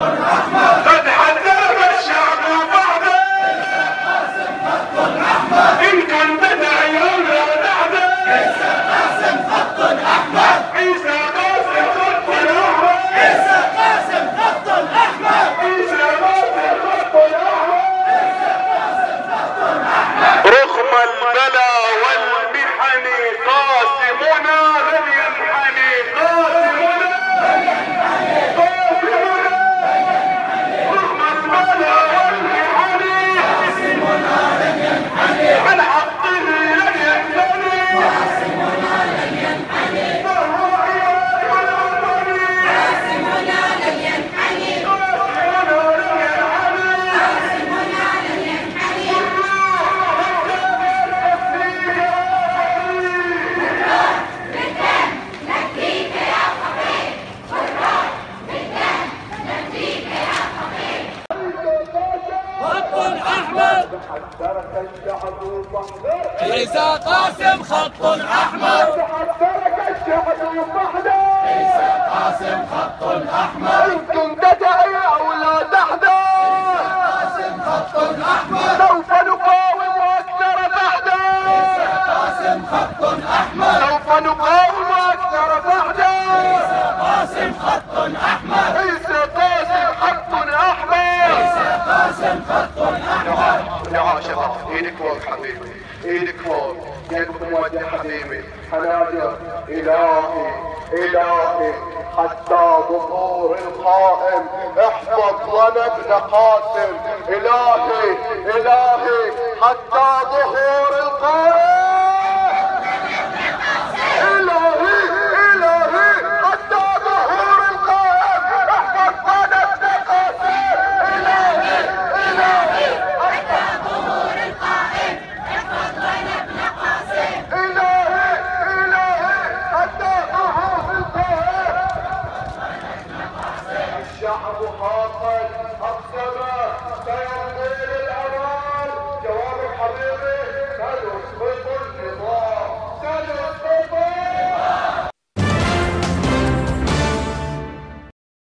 قد حذر الشعب وبعده إن كان بدع الشعب عيسى قاسم خط أحمر. حذرك الشعب وحده قاسم خط أحمر. أنتم تدعي أو لا تحذر قاسم خط أحمر. سوف نقاوم أكثر بعده قاسم خط أحمر. سوف نقاوم أكثر بعده قاسم خط أحمر. عيسى قاسم خط أحمر. قاسم خط أحمر. يا شباب إيدك فوق حبيبي إيدك فوق حبيبي إلهي الهي حتى ظهور القائم احفظ لنا ابن قاسم إلهي إلهي حتى ظهور خاطر أقسم